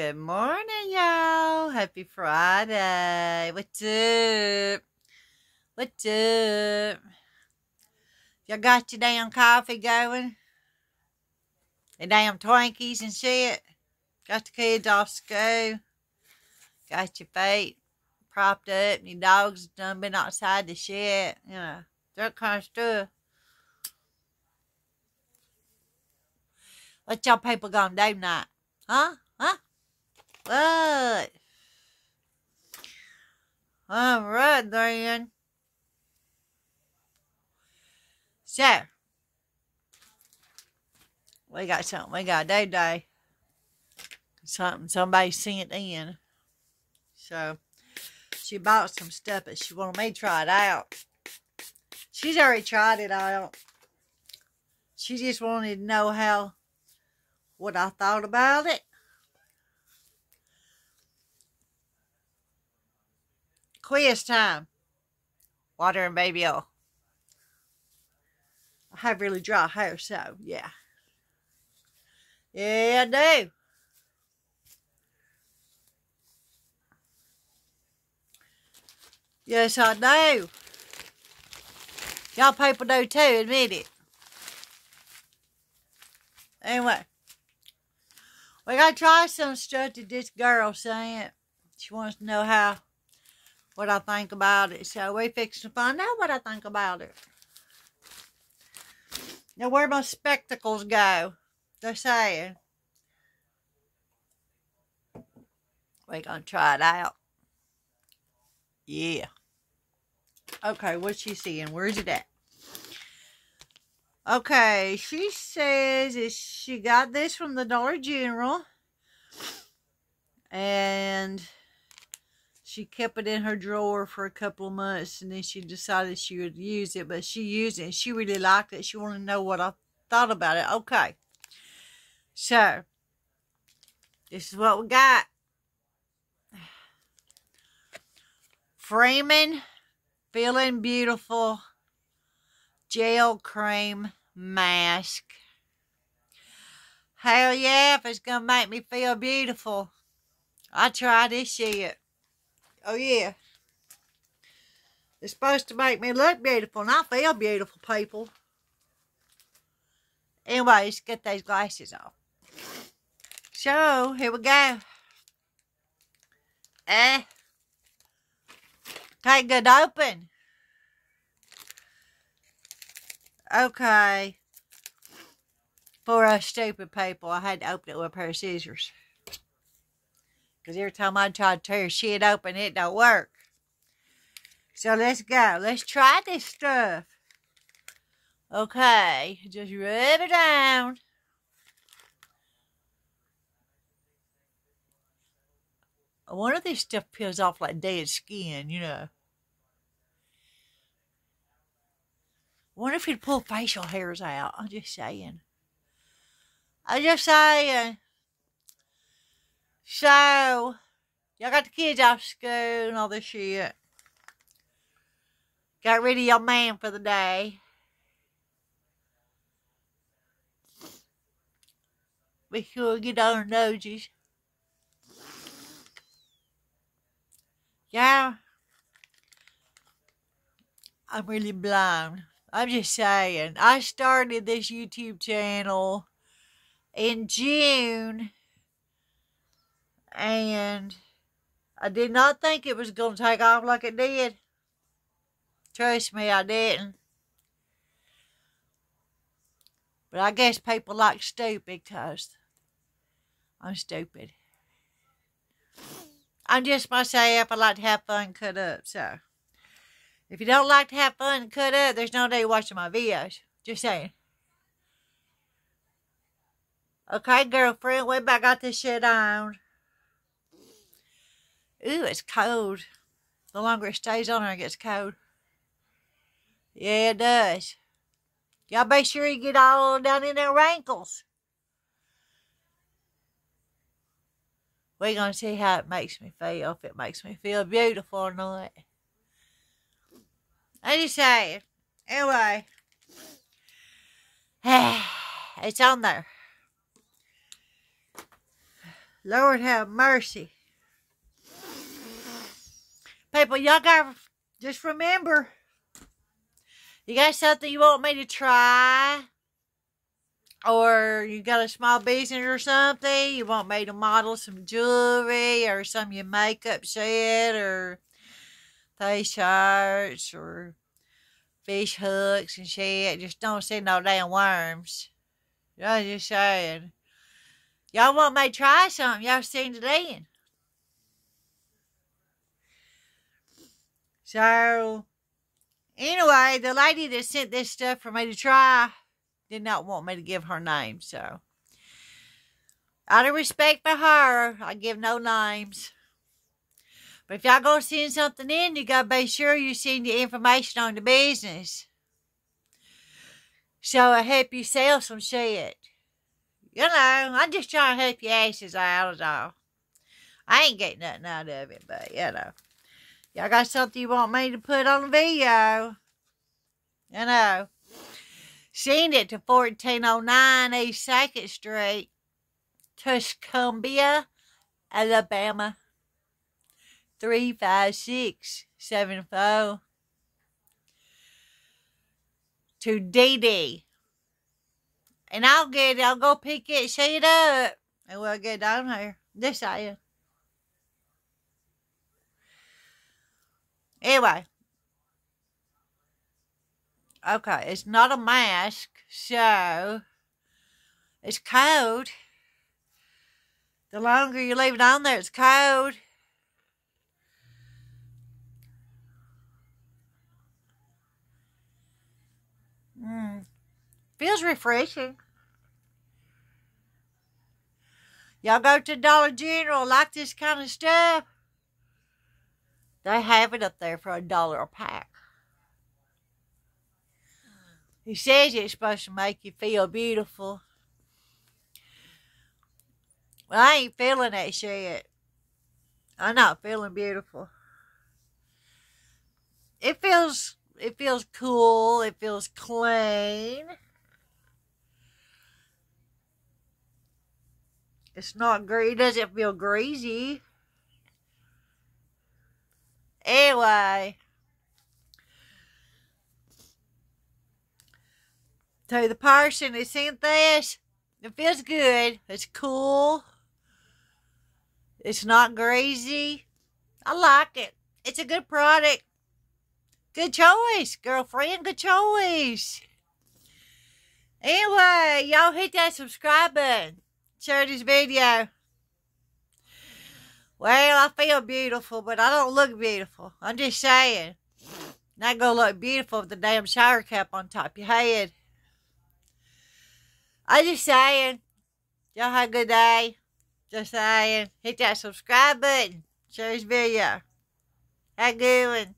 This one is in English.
Good morning, y'all. Happy Friday. What's up? What's up? Y'all got your damn coffee going? The damn Twinkies and shit? Got the kids off school? Got your feet propped up and your dogs done been outside the shit? You know, that kind of stuff. What y'all people gonna do tonight? Huh? Huh? What? All right, then. So, we got something we got do today. Something somebody sent in. So, she bought some stuff, but she wanted me to try it out. She's already tried it out. She just wanted to know how, what I thought about it. Quiz time. Water and baby oil. Have really dry hair, so yeah. Yeah, I do. Yes, I do. Y'all people do too, admit it. Anyway, we gotta try some stuff that this girl sent. She wants to know how, what I think about it. So we fix to find out what I think about it. Now, where my spectacles go? They're saying. We're going to try it out. Yeah. Okay, what's she seeing? Where's it at? Okay, she says she got this from the Dollar General. And she kept it in her drawer for a couple of months and then she decided she would use it but she used it and she really liked it. She wanted to know what i thought about it. Okay. So this is what we got. Freeman feeling beautiful gel cream mask. Hell yeah if it's gonna make me feel beautiful. I try this shit Oh, yeah. It's supposed to make me look beautiful, and I feel beautiful, people. Anyways, get those glasses off. So, here we go. Eh. Take good open. Okay. For us stupid people, I had to open it with a pair of scissors. Because every time I try to tear shit open, it don't work. So let's go. Let's try this stuff. Okay. Just rub it down. I wonder if this stuff peels off like dead skin, you know. I wonder if it'd pull facial hairs out. I'm just saying. I'm just saying. So, y'all got the kids off school and all this shit. Got rid of your man for the day. Be sure get on our noses. Yeah. I'm really blind. I'm just saying. I started this YouTube channel in June and I did not think it was going to take off like it did. Trust me, I didn't. But I guess people like stupid because I'm stupid. I'm just myself. I like to have fun cut up. So, if you don't like to have fun cut up, there's no day watching my videos. Just saying. Okay, girlfriend, we about got this shit on. Ooh, it's cold. The longer it stays on there, it gets cold. Yeah, it does. Y'all make sure you get all down in their ankles. We're going to see how it makes me feel, if it makes me feel beautiful or not. I just say, anyway, it's on there. Lord have mercy. People, y'all got just remember. You got something you want me to try? Or you got a small business or something, you want me to model some jewelry or some of your makeup set or face shirts or fish hooks and shit. Just don't see no damn worms. I'm just saying. Y'all want me to try something? Y'all seen it in. So, anyway, the lady that sent this stuff for me to try did not want me to give her name, so. Out of respect for her, I give no names. But if y'all gonna send something in, you gotta be sure you send the information on the business. So I help you sell some shit. You know, I'm just trying to help your asses out is all. I ain't getting nothing out of it, but you know. Y'all got something you want me to put on the video? You know. Send it to 1409 East 2nd Street, Tuscumbia, Alabama. 35674 to DeeDee. And I'll get it. I'll go pick it, shut it up, and we'll get down here. This I Anyway. Okay, it's not a mask, so it's cold. The longer you leave it on there, it's cold. Mm. Feels refreshing. Y'all go to Dollar General, like this kind of stuff. They have it up there for a dollar a pack. He says it's supposed to make you feel beautiful. Well, I ain't feeling that shit. I'm not feeling beautiful. It feels it feels cool. It feels clean. It's not greasy. It doesn't feel greasy. Anyway. To the person that sent this, it feels good. It's cool. It's not greasy. I like it. It's a good product. Good choice, girlfriend. Good choice. Anyway, y'all hit that subscribe button. Share this video. Well, I feel beautiful, but I don't look beautiful. I'm just saying. Not gonna look beautiful with the damn shower cap on top of your head. I'm just saying. Y'all have a good day. Just saying. Hit that subscribe button. Share this video. Have a good one.